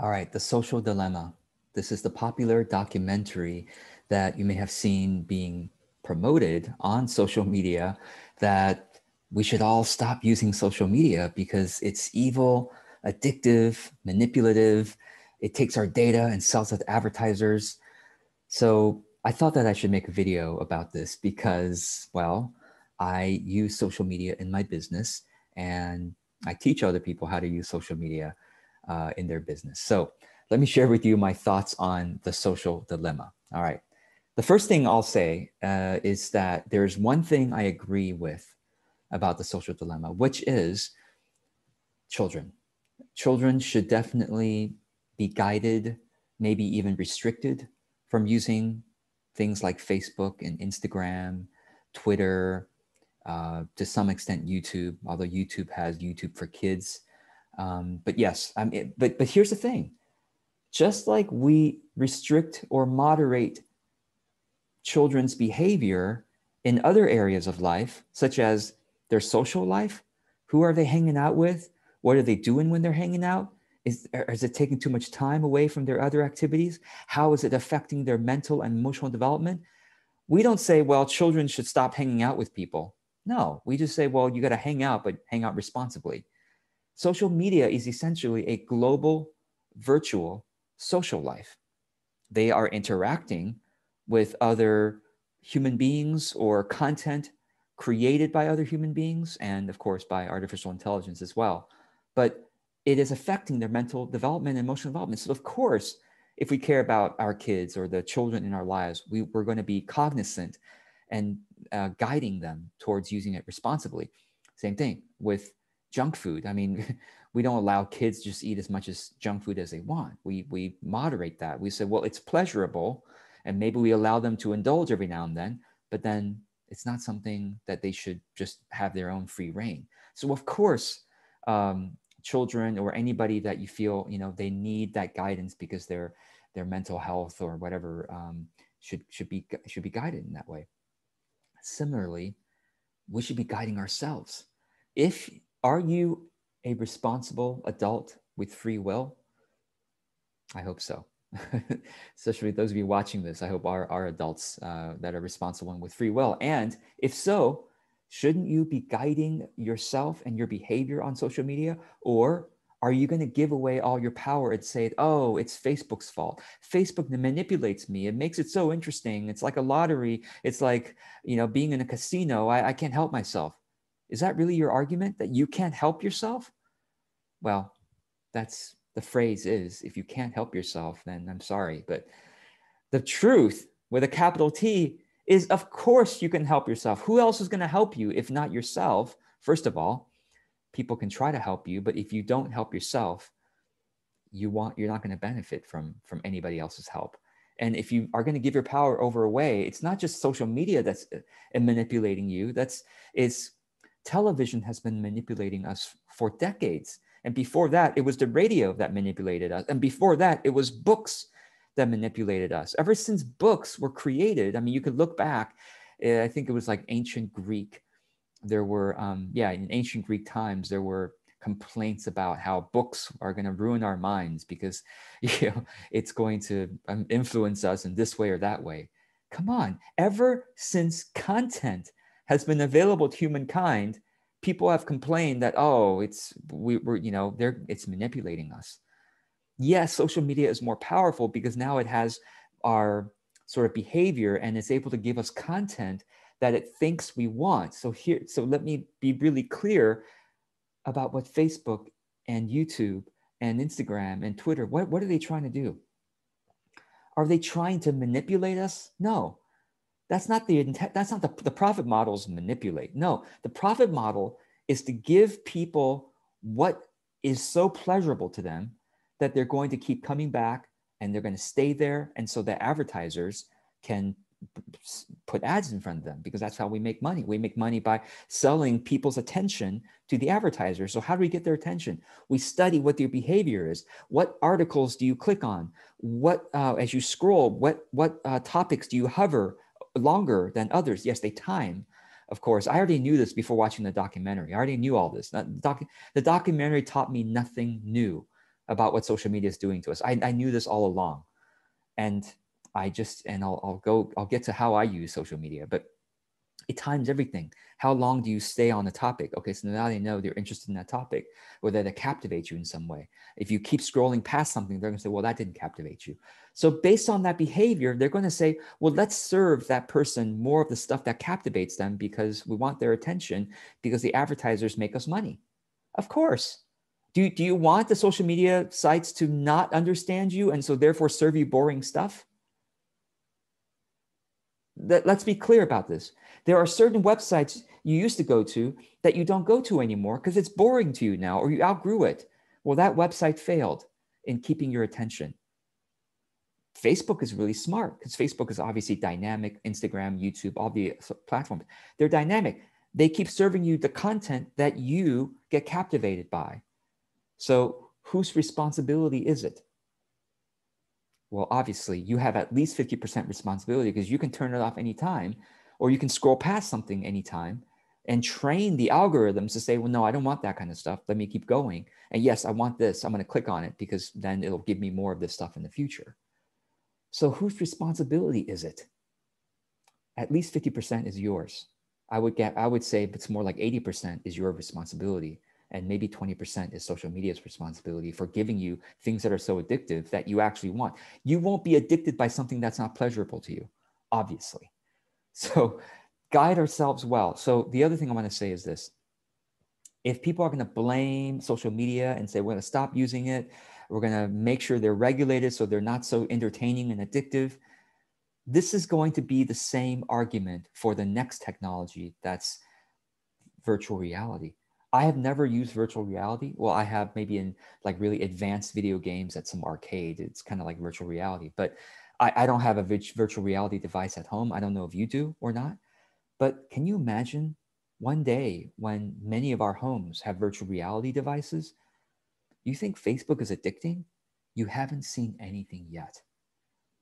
All right, The Social Dilemma. This is the popular documentary that you may have seen being promoted on social media that we should all stop using social media because it's evil, addictive, manipulative. It takes our data and sells it to advertisers. So I thought that I should make a video about this because, well, I use social media in my business and I teach other people how to use social media uh, in their business. So let me share with you my thoughts on the social dilemma. All right. The first thing I'll say uh, is that there's one thing I agree with about the social dilemma, which is children. Children should definitely be guided, maybe even restricted from using things like Facebook and Instagram, Twitter, uh, to some extent YouTube, although YouTube has YouTube for kids. Um, but yes, I mean, but but here's the thing: just like we restrict or moderate children's behavior in other areas of life, such as their social life, who are they hanging out with? What are they doing when they're hanging out? Is, is it taking too much time away from their other activities? How is it affecting their mental and emotional development? We don't say, well, children should stop hanging out with people. No, we just say, well, you got to hang out, but hang out responsibly. Social media is essentially a global, virtual social life. They are interacting with other human beings or content created by other human beings, and of course, by artificial intelligence as well. But it is affecting their mental development and emotional development. So, of course, if we care about our kids or the children in our lives, we, we're going to be cognizant and uh, guiding them towards using it responsibly. Same thing with junk food. I mean, we don't allow kids just eat as much as junk food as they want. We we moderate that. We say, well, it's pleasurable, and maybe we allow them to indulge every now and then, but then it's not something that they should just have their own free reign. So of course, um, children or anybody that you feel you know they need that guidance because their their mental health or whatever um, should should be should be guided in that way. Similarly, we should be guiding ourselves. If are you a responsible adult with free will? I hope so. Especially those of you watching this, I hope are, are adults uh, that are responsible and with free will. And if so, shouldn't you be guiding yourself and your behavior on social media? Or are you going to give away all your power and say, oh, it's Facebook's fault? Facebook manipulates me. It makes it so interesting. It's like a lottery. It's like, you know, being in a casino. I, I can't help myself. Is that really your argument that you can't help yourself? Well, that's the phrase is if you can't help yourself, then I'm sorry. But the truth with a capital T is of course you can help yourself. Who else is going to help you if not yourself? First of all, people can try to help you, but if you don't help yourself, you want you're not going to benefit from from anybody else's help. And if you are going to give your power over away, it's not just social media that's uh, manipulating you. That's it's television has been manipulating us for decades. And before that, it was the radio that manipulated us. And before that, it was books that manipulated us. Ever since books were created, I mean, you could look back, eh, I think it was like ancient Greek. There were, um, yeah, in ancient Greek times, there were complaints about how books are going to ruin our minds because you know it's going to um, influence us in this way or that way come on ever since content has been available to humankind, people have complained that oh, it's we, we're you know they're it's manipulating us. Yes, social media is more powerful because now it has our sort of behavior and it's able to give us content that it thinks we want. So here, so let me be really clear about what Facebook and YouTube and Instagram and Twitter, what, what are they trying to do? Are they trying to manipulate us? No. That's not the intent. That's not the, the profit models manipulate. No, the profit model is to give people what is so pleasurable to them that they're going to keep coming back and they're going to stay there. And so the advertisers can put ads in front of them because that's how we make money. We make money by selling people's attention to the advertisers. So how do we get their attention? We study what their behavior is. What articles do you click on? What uh, as you scroll? What what uh, topics do you hover longer than others. Yes, they time, of course. I already knew this before watching the documentary. I already knew all this. The, doc, the documentary taught me nothing new about what social media is doing to us. I, I knew this all along. And I just, and I'll, I'll go, I'll get to how I use social media, but it times everything. How long do you stay on the topic? Okay, so now they know they're interested in that topic, or that it captivates you in some way. If you keep scrolling past something, they're to say, well, that didn't captivate you. So, based on that behavior, they're going to say, well, let's serve that person more of the stuff that captivates them because we want their attention because the advertisers make us money. Of course. Do, do you want the social media sites to not understand you and so therefore serve you boring stuff? Let's be clear about this. There are certain websites you used to go to that you don't go to anymore because it's boring to you now or you outgrew it. Well, that website failed in keeping your attention. Facebook is really smart because Facebook is obviously dynamic, Instagram, YouTube, all the platforms. They're dynamic. They keep serving you the content that you get captivated by. So, whose responsibility is it? Well, obviously, you have at least 50% responsibility because you can turn it off anytime or you can scroll past something anytime and train the algorithms to say, well, no, I don't want that kind of stuff. Let me keep going. And yes, I want this. I'm going to click on it because then it'll give me more of this stuff in the future. So, whose responsibility is it? At least 50% is yours. I would get, I would say it's more like 80% is your responsibility. And maybe 20% is social media's responsibility for giving you things that are so addictive that you actually want. You won't be addicted by something that's not pleasurable to you, obviously. So guide ourselves well. So the other thing I want to say is this. If people are going to blame social media and say we're going to stop using it, we're going to make sure they're regulated so they're not so entertaining and addictive. This is going to be the same argument for the next technology that's virtual reality. I have never used virtual reality. Well, I have maybe in like really advanced video games at some arcade. It's kind of like virtual reality, but I, I don't have a virtual reality device at home. I don't know if you do or not. But can you imagine one day when many of our homes have virtual reality devices? You think Facebook is addicting? You haven't seen anything yet.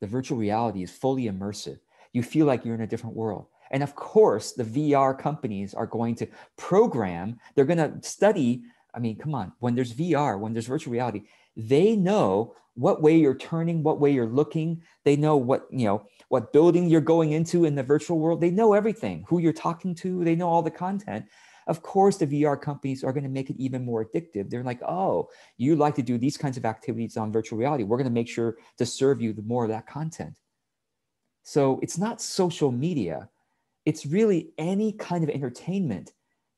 The virtual reality is fully immersive. You feel like you're in a different world. And of course, the VR companies are going to program, they're going to study. I mean, come on, when there's VR, when there's virtual reality, they know what way you're turning, what way you're looking. They know what, you know, what building you're going into in the virtual world. They know everything, who you're talking to, they know all the content. Of course, the VR companies are going to make it even more addictive. They're like, oh, you like to do these kinds of activities on virtual reality. We're going to make sure to serve you the more of that content. So it's not social media. It's really any kind of entertainment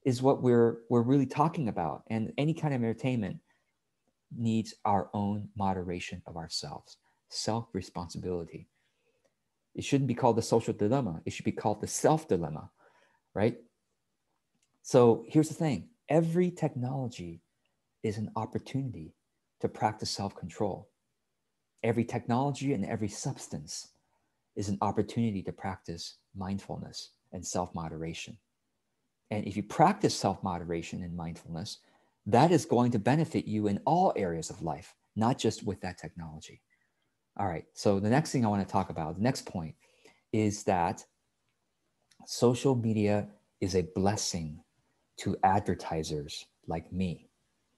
is what we're we're really talking about. And any kind of entertainment needs our own moderation of ourselves, self responsibility. It shouldn't be called the social dilemma, it should be called the self dilemma, right? So here's the thing every technology is an opportunity to practice self control. Every technology and every substance is an opportunity to practice mindfulness and self moderation. And if you practice self moderation and mindfulness, that is going to benefit you in all areas of life, not just with that technology. All right. So, the next thing I want to talk about, the next point is that social media is a blessing to advertisers like me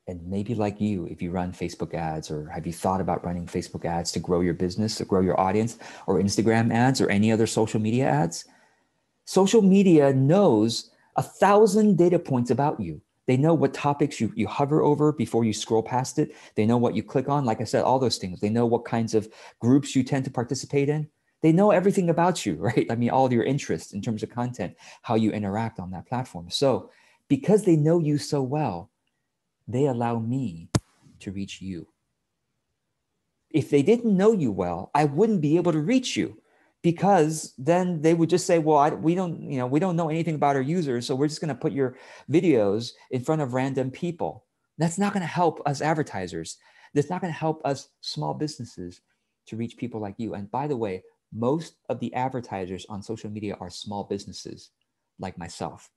and maybe like you if you run Facebook ads or have you thought about running Facebook ads to grow your business, to grow your audience, or Instagram ads or any other social media ads. Social media knows a thousand data points about you. They know what topics you, you hover over before you scroll past it. They know what you click on. Like I said, all those things. They know what kinds of groups you tend to participate in. They know everything about you, right? I mean, all your interests in terms of content, how you interact on that platform. So, because they know you so well, they allow me to reach you. If they didn't know you well, I wouldn't be able to reach you because then they would just say well I, we don't you know we don't know anything about our users so we're just going to put your videos in front of random people. That's not going to help us advertisers. That's not going to help us small businesses to reach people like you. And by the way most of the advertisers on social media are small businesses like myself.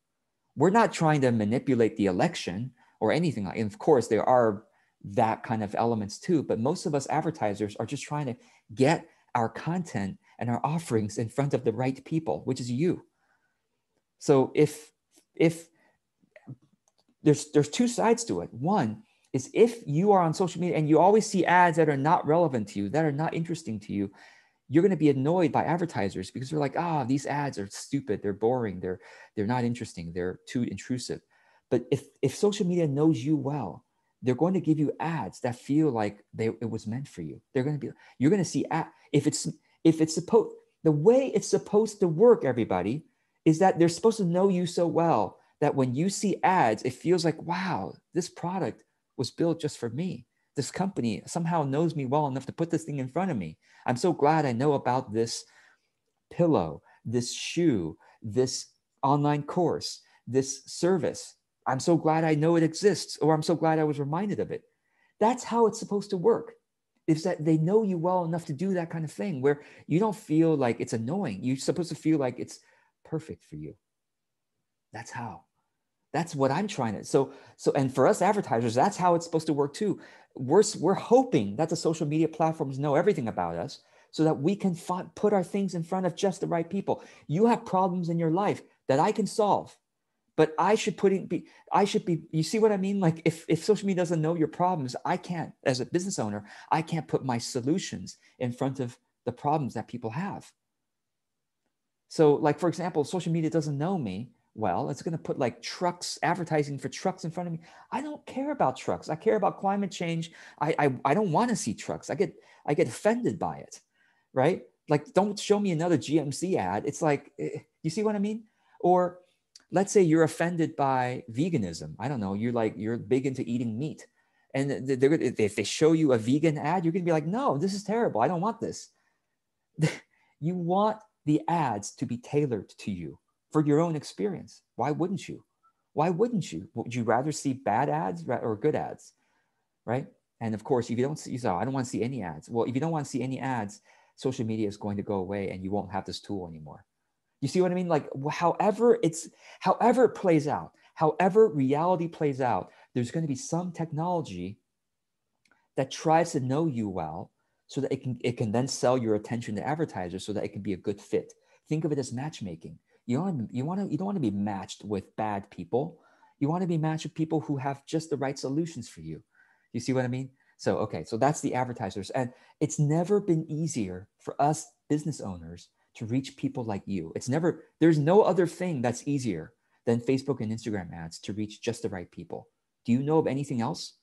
We're not trying to manipulate the election or anything like and of course there are that kind of elements too but most of us advertisers are just trying to get our content and our offerings in front of the right people, which is you. So if if there's there's two sides to it. One, is if you are on social media and you always see ads that are not relevant to you, that are not interesting to you, you're going to be annoyed by advertisers because they're like, ah, oh, these ads are stupid, they're boring, they're they're not interesting, they're too intrusive. But if if social media knows you well, they're going to give you ads that feel like they it was meant for you. They're going to be you're going to see ad, if it's if it's supposed the way it's supposed to work, everybody, is that they're supposed to know you so well that when you see ads, it feels like, wow, this product was built just for me. This company somehow knows me well enough to put this thing in front of me. I'm so glad I know about this pillow, this shoe, this online course, this service. I'm so glad I know it exists, or I'm so glad I was reminded of it. That's how it's supposed to work. Is that they know you well enough to do that kind of thing where you don't feel like it's annoying. You're supposed to feel like it's perfect for you. That's how. That's what I'm trying to. So, so, and for us advertisers, that's how it's supposed to work too. We're, we're hoping that the social media platforms know everything about us so that we can f- put our things in front of just the right people. You have problems in your life that I can solve, but I should put in, be, I should be, you see what I mean? Like if, if social media doesn't know your problems, I can't, as a business owner, I can't put my solutions in front of the problems that people have. So like, for example, social media doesn't know me well, it's going to put like trucks, advertising for trucks in front of me. I don't care about trucks. I care about climate change. I, I, I don't want to see trucks. I get, I get offended by it, right? Like, don't show me another GMC ad. It's like, eh, you see what I mean? Or let's say you're offended by veganism. I don't know. You're like, you're big into eating meat. And if they show you a vegan ad, you're going to be like, no, this is terrible. I don't want this. you want the ads to be tailored to you for your own experience. Why wouldn't you? Why wouldn't you? Would you rather see bad ads or good ads? Right. And of course, if you don't see, so oh, I don't want to see any ads. Well, if you don't want to see any ads, social media is going to go away and you won't have this tool anymore. You see what I mean? Like, however it's, however it plays out, however reality plays out, there's going to be some technology that tries to know you well so that it can, it can then sell your attention to advertisers so that it can be a good fit. Think of it as matchmaking. You want you want to you don't want to be matched with bad people. You want to be matched with people who have just the right solutions for you. You see what I mean? So okay, so that's the advertisers, and it's never been easier for us business owners to reach people like you. It's never there's no other thing that's easier than Facebook and Instagram ads to reach just the right people. Do you know of anything else?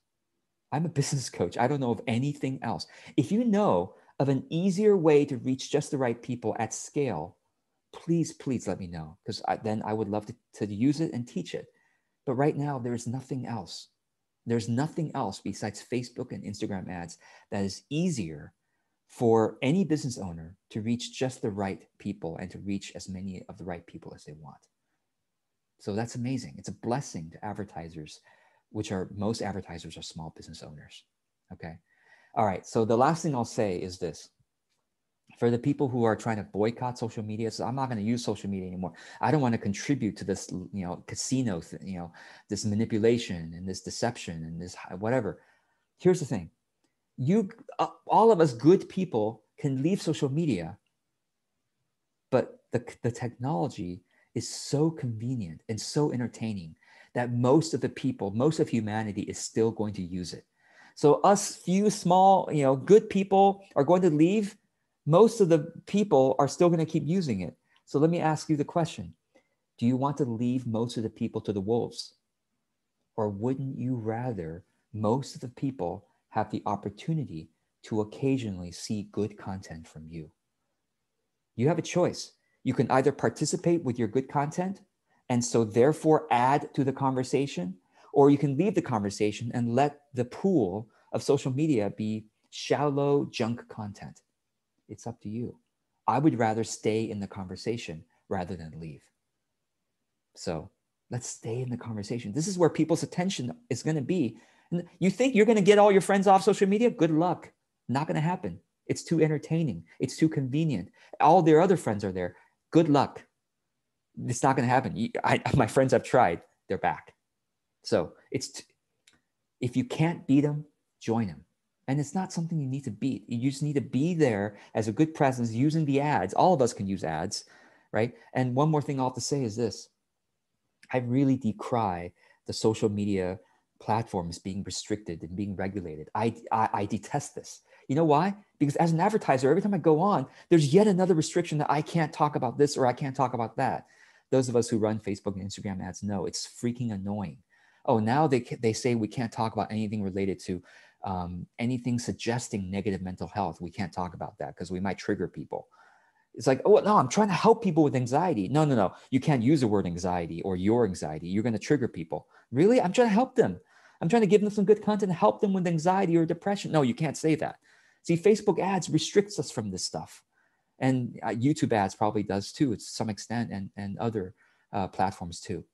I'm a business coach. I don't know of anything else. If you know of an easier way to reach just the right people at scale, please, please let me know because then I would love to, to use it and teach it. But right now, there's nothing else. There's nothing else besides Facebook and Instagram ads that is easier for any business owner to reach just the right people and to reach as many of the right people as they want. So that's amazing. It's a blessing to advertisers, which are most advertisers are small business owners. Okay. All right. So the last thing I'll say is this for the people who are trying to boycott social media so i'm not going to use social media anymore i don't want to contribute to this you know casino you know this manipulation and this deception and this whatever here's the thing you uh, all of us good people can leave social media but the, the technology is so convenient and so entertaining that most of the people most of humanity is still going to use it so us few small you know good people are going to leave most of the people are still going to keep using it. So let me ask you the question Do you want to leave most of the people to the wolves? Or wouldn't you rather most of the people have the opportunity to occasionally see good content from you? You have a choice. You can either participate with your good content and so therefore add to the conversation, or you can leave the conversation and let the pool of social media be shallow junk content. It's up to you. I would rather stay in the conversation rather than leave. So let's stay in the conversation. This is where people's attention is going to be. You think you're going to get all your friends off social media? Good luck. Not going to happen. It's too entertaining. It's too convenient. All their other friends are there. Good luck. It's not going to happen. I, my friends have tried. They're back. So it's t- if you can't beat them, join them. And it's not something you need to beat. You just need to be there as a good presence using the ads. All of us can use ads, right? And one more thing I'll have to say is this I really decry the social media platforms being restricted and being regulated. I, I, I detest this. You know why? Because as an advertiser, every time I go on, there's yet another restriction that I can't talk about this or I can't talk about that. Those of us who run Facebook and Instagram ads know it's freaking annoying. Oh, now they, they say we can't talk about anything related to um, anything suggesting negative mental health. We can't talk about that because we might trigger people. It's like, oh, no, I'm trying to help people with anxiety. No, no, no. You can't use the word anxiety or your anxiety. You're going to trigger people. Really? I'm trying to help them. I'm trying to give them some good content, to help them with anxiety or depression. No, you can't say that. See, Facebook ads restricts us from this stuff. And uh, YouTube ads probably does too, to some extent, and, and other uh, platforms too.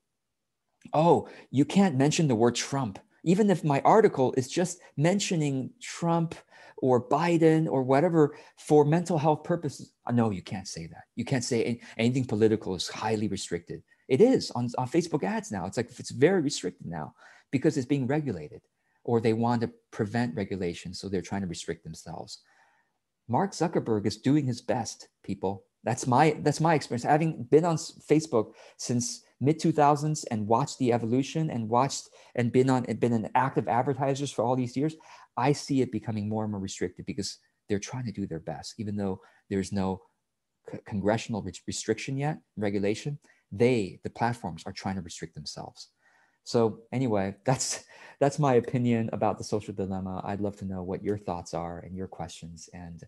Oh, you can't mention the word Trump. Even if my article is just mentioning Trump or Biden or whatever for mental health purposes. Uh, no, you can't say that. You can't say anything political is highly restricted. It is on, on Facebook ads now. It's like it's very restricted now because it's being regulated or they want to prevent regulation. So they're trying to restrict themselves. Mark Zuckerberg is doing his best, people. That's my that's my experience. Having been on Facebook since mid 2000s and watched the evolution and watched and been on and been an active advertisers for all these years, I see it becoming more and more restricted because they're trying to do their best, even though there's no c- congressional re- restriction yet, regulation. They, the platforms, are trying to restrict themselves. So anyway, that's that's my opinion about the social dilemma. I'd love to know what your thoughts are and your questions. And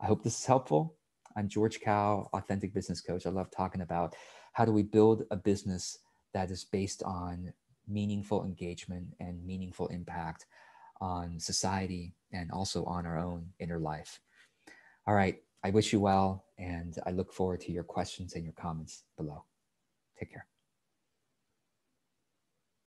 I hope this is helpful. I'm George Kao, authentic business coach. I love talking about how do we build a business that is based on meaningful engagement and meaningful impact on society and also on our own inner life. All right. I wish you well, and I look forward to your questions and your comments below. Take care.